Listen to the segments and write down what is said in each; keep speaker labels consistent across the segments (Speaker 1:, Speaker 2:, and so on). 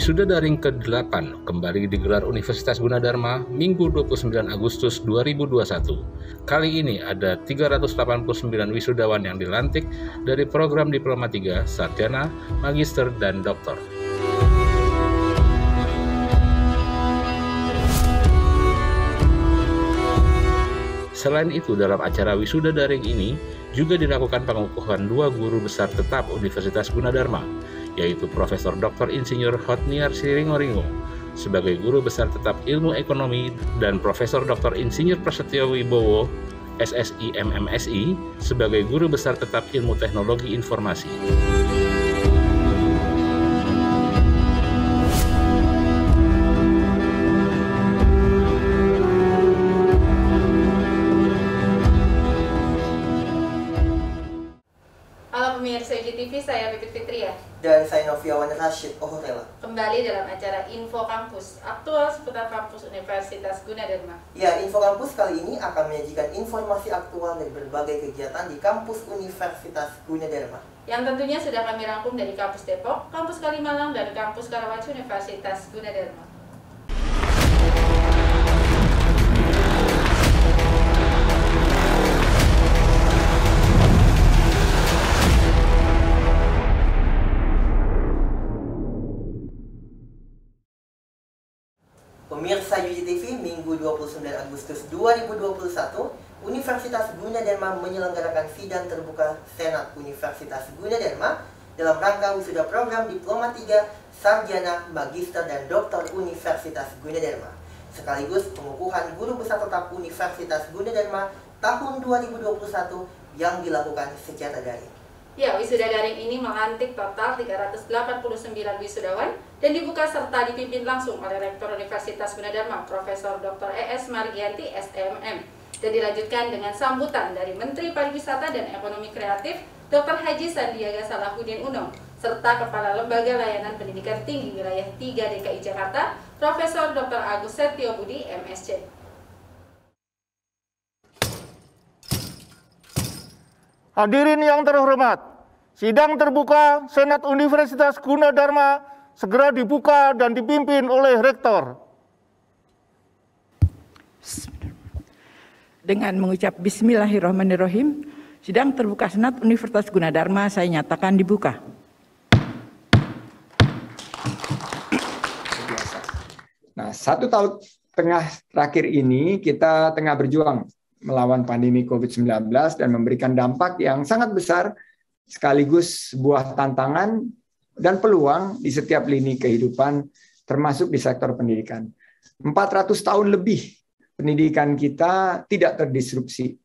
Speaker 1: Wisuda daring ke-8 kembali digelar Universitas Gunadarma Minggu 29 Agustus 2021. Kali ini ada 389 wisudawan yang dilantik dari program Diploma 3, Sarjana, Magister, dan Doktor. Selain itu, dalam acara wisuda daring ini juga dilakukan pengukuhan dua guru besar tetap Universitas Gunadarma, yaitu Profesor Dr. Insinyur Hotniar Siringoringo sebagai guru besar tetap ilmu ekonomi dan Profesor Dr. Insinyur Prasetyo Wibowo SSI MMSI sebagai guru besar tetap ilmu teknologi informasi.
Speaker 2: Kembali dalam acara Info Kampus, aktual seputar kampus Universitas Gunadarma.
Speaker 3: Ya, Info Kampus kali ini akan menyajikan informasi aktual dari berbagai kegiatan di kampus Universitas Gunadarma.
Speaker 2: Yang tentunya sudah kami rangkum dari kampus Depok, kampus Kalimalang, dan kampus Karawaci Universitas Gunadarma.
Speaker 3: Pemirsa UJTV, Minggu 29 Agustus 2021, Universitas Gunadarma menyelenggarakan sidang terbuka Senat Universitas Gunadarma dalam rangka wisuda program Diploma 3, Sarjana, Magister, dan Doktor Universitas Gunadarma, sekaligus pengukuhan guru besar tetap Universitas Gunadarma tahun 2021 yang dilakukan secara daring.
Speaker 2: Ya, wisuda daring ini melantik total 389 wisudawan dan dibuka serta dipimpin langsung oleh Rektor Universitas Gunadarma, Profesor Dr. ES Margianti, STMM. Dan dilanjutkan dengan sambutan dari Menteri Pariwisata dan Ekonomi Kreatif, Dr. Haji Sandiaga Salahuddin Uno, serta Kepala Lembaga Layanan Pendidikan Tinggi Wilayah 3 DKI Jakarta, Profesor Dr. Agus Setio Budi, MSc.
Speaker 4: Hadirin yang terhormat, sidang terbuka Senat Universitas Gunadarma segera dibuka dan dipimpin oleh Rektor.
Speaker 5: Dengan mengucap Bismillahirrahmanirrahim, sidang terbuka Senat Universitas Gunadarma saya nyatakan dibuka.
Speaker 6: Nah, satu tahun tengah terakhir ini kita tengah berjuang melawan pandemi COVID-19 dan memberikan dampak yang sangat besar sekaligus sebuah tantangan dan peluang di setiap lini kehidupan termasuk di sektor pendidikan. 400 tahun lebih pendidikan kita tidak terdisrupsi.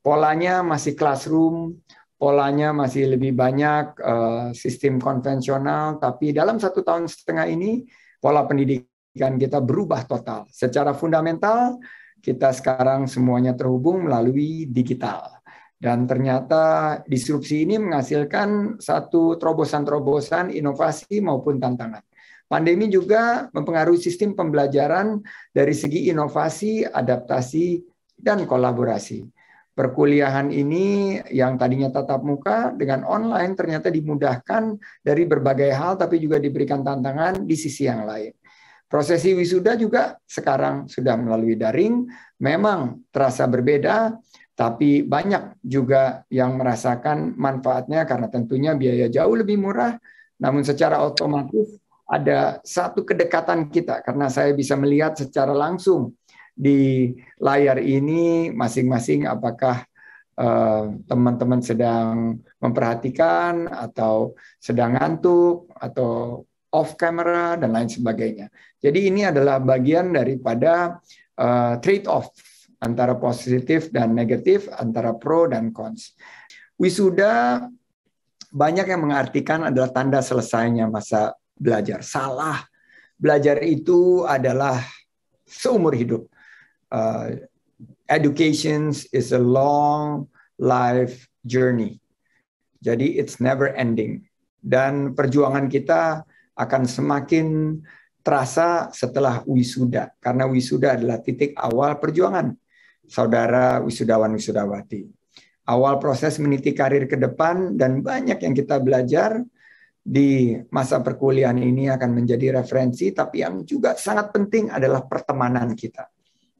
Speaker 6: Polanya masih classroom, polanya masih lebih banyak uh, sistem konvensional, tapi dalam satu tahun setengah ini pola pendidikan kita berubah total. Secara fundamental, kita sekarang semuanya terhubung melalui digital. Dan ternyata disrupsi ini menghasilkan satu terobosan-terobosan inovasi maupun tantangan. Pandemi juga mempengaruhi sistem pembelajaran dari segi inovasi, adaptasi, dan kolaborasi. Perkuliahan ini yang tadinya tatap muka dengan online ternyata dimudahkan dari berbagai hal tapi juga diberikan tantangan di sisi yang lain. Prosesi wisuda juga sekarang sudah melalui daring, memang terasa berbeda, tapi banyak juga yang merasakan manfaatnya karena tentunya biaya jauh lebih murah, namun secara otomatis ada satu kedekatan kita karena saya bisa melihat secara langsung di layar ini masing-masing apakah eh, teman-teman uh, sedang memperhatikan atau sedang ngantuk atau off camera dan lain sebagainya. Jadi ini adalah bagian daripada uh, trade off antara positif dan negatif, antara pro dan cons. Wisuda banyak yang mengartikan adalah tanda selesainya masa belajar. Salah. Belajar itu adalah seumur hidup. Uh, education is a long life journey. Jadi it's never ending. Dan perjuangan kita akan semakin terasa setelah wisuda karena wisuda adalah titik awal perjuangan saudara wisudawan wisudawati. Awal proses meniti karir ke depan dan banyak yang kita belajar di masa perkuliahan ini akan menjadi referensi, tapi yang juga sangat penting adalah pertemanan kita.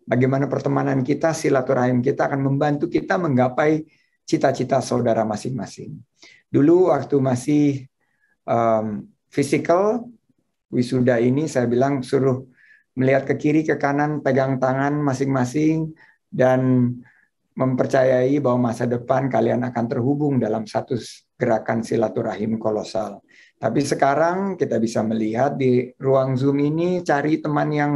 Speaker 6: Bagaimana pertemanan kita, silaturahim kita akan membantu kita menggapai cita-cita saudara masing-masing. Dulu waktu masih um, physical, wisuda ini saya bilang suruh melihat ke kiri, ke kanan, pegang tangan masing-masing, dan mempercayai bahwa masa depan kalian akan terhubung dalam satu gerakan silaturahim kolosal. Tapi sekarang kita bisa melihat di ruang Zoom ini cari teman yang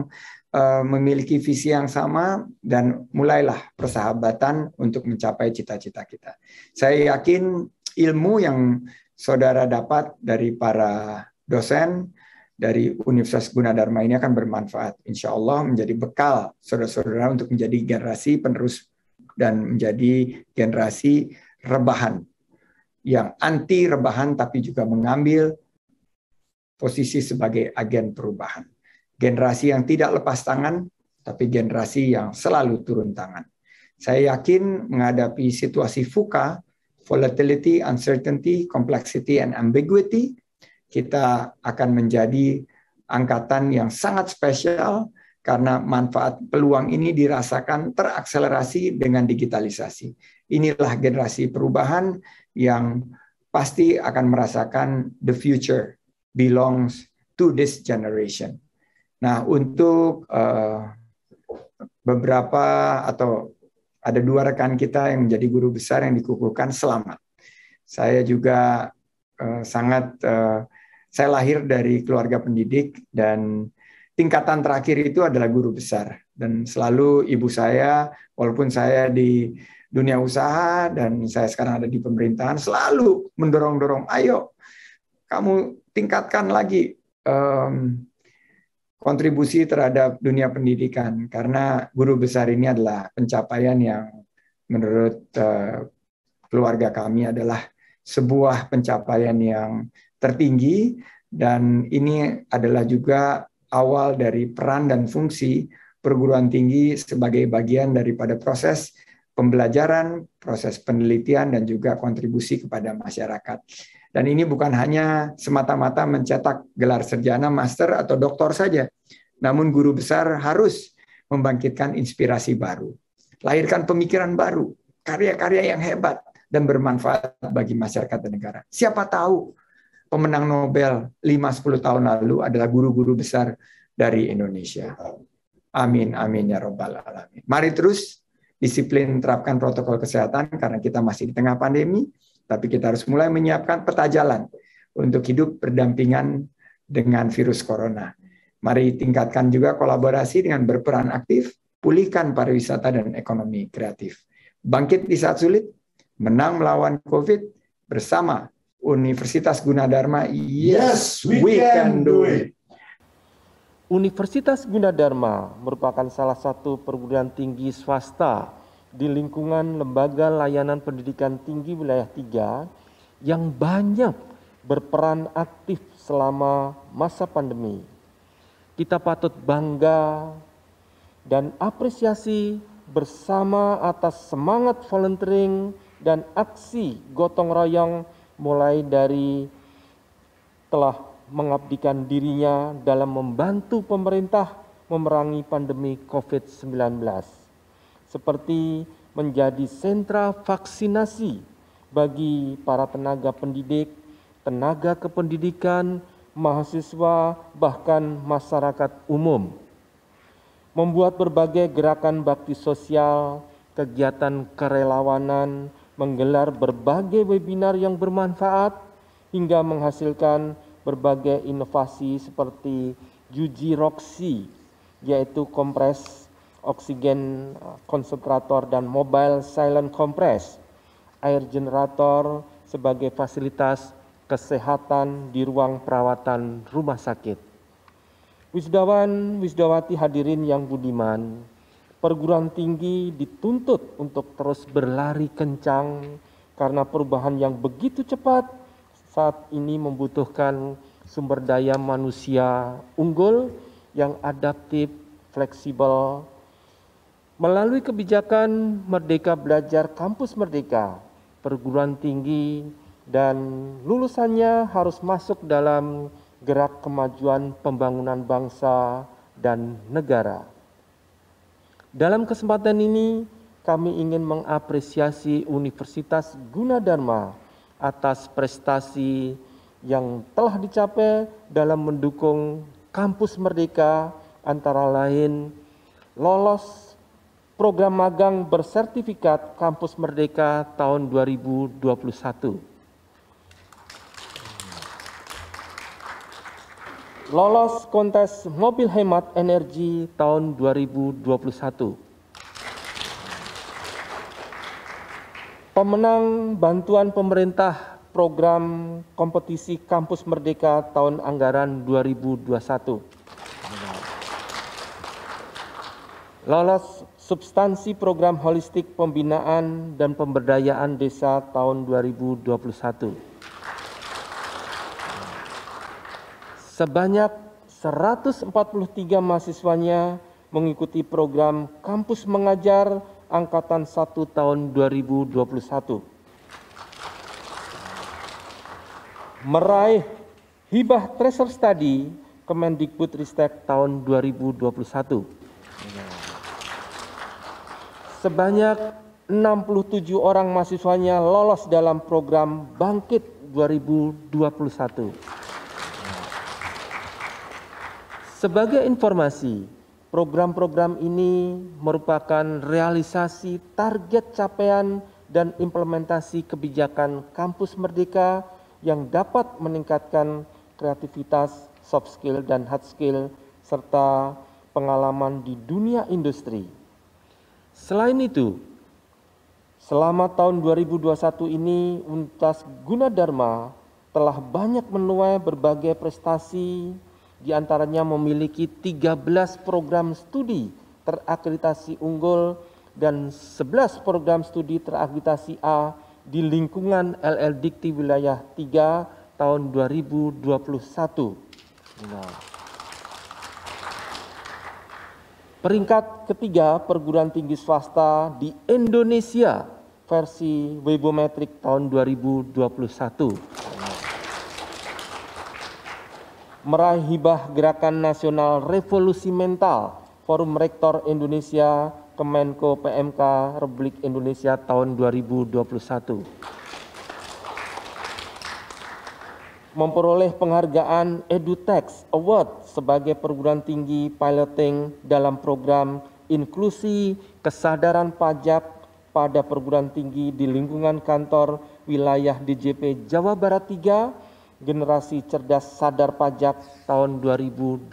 Speaker 6: uh, memiliki visi yang sama dan mulailah persahabatan untuk mencapai cita-cita kita. Saya yakin ilmu yang saudara dapat dari para dosen dari Universitas Gunadarma ini akan bermanfaat. Insya Allah menjadi bekal saudara-saudara untuk menjadi generasi penerus dan menjadi generasi rebahan yang anti rebahan tapi juga mengambil posisi sebagai agen perubahan. Generasi yang tidak lepas tangan tapi generasi yang selalu turun tangan. Saya yakin menghadapi situasi FUKA, volatility, uncertainty, complexity, and ambiguity, kita akan menjadi angkatan yang sangat spesial karena manfaat peluang ini dirasakan terakselerasi dengan digitalisasi. Inilah generasi perubahan yang pasti akan merasakan the future belongs to this generation. Nah, untuk uh, beberapa atau ada dua rekan kita yang menjadi guru besar yang dikukuhkan selamat. Saya juga uh, sangat uh, saya lahir dari keluarga pendidik dan tingkatan terakhir itu adalah guru besar. Dan selalu ibu saya walaupun saya di dunia usaha dan saya sekarang ada di pemerintahan selalu mendorong-dorong ayo kamu tingkatkan lagi um, kontribusi terhadap dunia pendidikan. Karena guru besar ini adalah pencapaian yang menurut uh, keluarga kami adalah sebuah pencapaian yang tertinggi dan ini adalah juga awal dari peran dan fungsi perguruan tinggi sebagai bagian daripada proses pembelajaran, proses penelitian, dan juga kontribusi kepada masyarakat. Dan ini bukan hanya semata-mata mencetak gelar sarjana, master, atau doktor saja, namun guru besar harus membangkitkan inspirasi baru, lahirkan pemikiran baru, karya-karya yang hebat, dan bermanfaat bagi masyarakat dan negara. Siapa tahu pemenang Nobel 5-10 tahun lalu adalah guru-guru besar dari Indonesia. Amin, amin ya robbal alamin. Mari terus disiplin terapkan protokol kesehatan karena kita masih di tengah pandemi, tapi kita harus mulai menyiapkan peta jalan untuk hidup berdampingan dengan virus corona. Mari tingkatkan juga kolaborasi dengan berperan aktif, pulihkan pariwisata dan ekonomi kreatif. Bangkit di saat sulit, menang melawan COVID bersama Universitas Gunadarma. Yes, we, can do it.
Speaker 7: Universitas Gunadarma merupakan salah satu perguruan tinggi swasta di lingkungan Lembaga Layanan Pendidikan Tinggi Wilayah 3 yang banyak berperan aktif selama masa pandemi. Kita patut bangga dan apresiasi bersama atas semangat volunteering dan aksi gotong royong mulai dari telah mengabdikan dirinya dalam membantu pemerintah memerangi pandemi COVID-19, seperti menjadi sentra vaksinasi bagi para tenaga pendidik, tenaga kependidikan, mahasiswa, bahkan masyarakat umum. Membuat berbagai gerakan bakti sosial, kegiatan kerelawanan, menggelar berbagai webinar yang bermanfaat hingga menghasilkan berbagai inovasi seperti Juji Roxy yaitu kompres oksigen uh, konsentrator dan mobile silent compress, air generator sebagai fasilitas kesehatan di ruang perawatan rumah sakit. Wisdawan, wisdawati hadirin yang budiman, perguruan tinggi dituntut untuk terus berlari kencang karena perubahan yang begitu cepat saat ini membutuhkan sumber daya manusia unggul yang adaptif, fleksibel. Melalui kebijakan Merdeka Belajar Kampus Merdeka, perguruan tinggi dan lulusannya harus masuk dalam gerak kemajuan pembangunan bangsa dan negara. Dalam kesempatan ini, kami ingin mengapresiasi Universitas Gunadarma atas prestasi yang telah dicapai dalam mendukung kampus merdeka antara lain lolos program magang bersertifikat kampus merdeka tahun 2021 lolos kontes mobil hemat energi tahun 2021 Pemenang bantuan pemerintah program kompetisi Kampus Merdeka tahun anggaran 2021. Lolos substansi program holistik pembinaan dan pemberdayaan desa tahun 2021. Sebanyak 143 mahasiswanya mengikuti program kampus mengajar Angkatan 1 tahun 2021. Meraih hibah Treasure Study Kemendikbudristek tahun 2021. Sebanyak 67 orang mahasiswanya lolos dalam program Bangkit 2021. Sebagai informasi, Program-program ini merupakan realisasi target capaian dan implementasi kebijakan kampus merdeka yang dapat meningkatkan kreativitas, soft skill, dan hard skill, serta pengalaman di dunia industri. Selain itu, selama tahun 2021 ini, Universitas Gunadarma telah banyak menuai berbagai prestasi di antaranya memiliki 13 program studi terakreditasi unggul dan 11 program studi terakreditasi A di lingkungan LL Dikti Wilayah 3 tahun 2021. Nah. Peringkat ketiga perguruan tinggi swasta di Indonesia versi Webometric tahun 2021 meraih hibah Gerakan Nasional Revolusi Mental Forum Rektor Indonesia Kemenko PMK Republik Indonesia tahun 2021. Memperoleh penghargaan EduTech Award sebagai perguruan tinggi piloting dalam program inklusi kesadaran pajak pada perguruan tinggi di lingkungan kantor wilayah DJP Jawa Barat 3 generasi cerdas sadar pajak tahun 2021.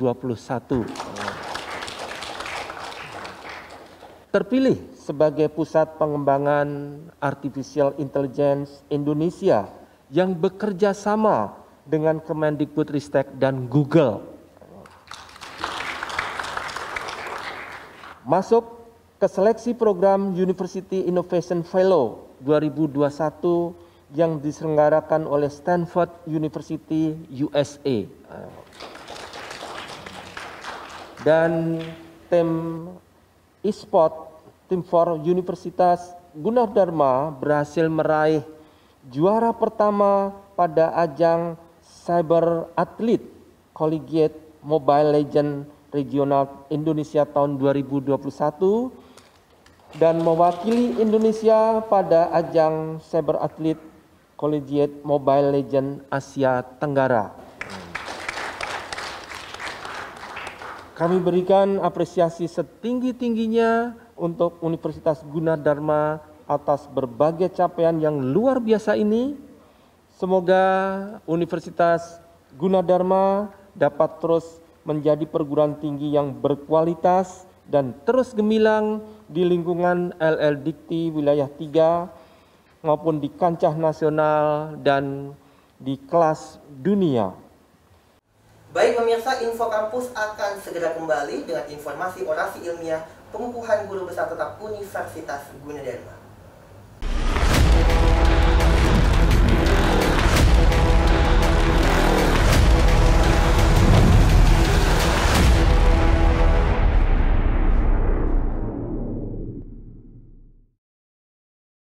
Speaker 7: Terpilih sebagai pusat pengembangan artificial intelligence Indonesia yang bekerja sama dengan Kemendikbudristek dan Google. Masuk ke seleksi program University Innovation Fellow 2021 yang diselenggarakan oleh Stanford University USA. Dan tim e-sport tim for Universitas Gunadarma berhasil meraih juara pertama pada ajang Cyber Athlete Collegiate Mobile Legend Regional Indonesia tahun 2021 dan mewakili Indonesia pada ajang Cyber Athlete Collegiate Mobile Legend Asia Tenggara. Kami berikan apresiasi setinggi-tingginya untuk Universitas Gunadarma atas berbagai capaian yang luar biasa ini. Semoga Universitas Gunadarma dapat terus menjadi perguruan tinggi yang berkualitas dan terus gemilang di lingkungan LL Dikti wilayah 3 maupun di kancah nasional dan di kelas dunia.
Speaker 3: Baik pemirsa, Info Kampus akan segera kembali dengan informasi orasi ilmiah pengukuhan guru besar tetap Universitas Gunadarma.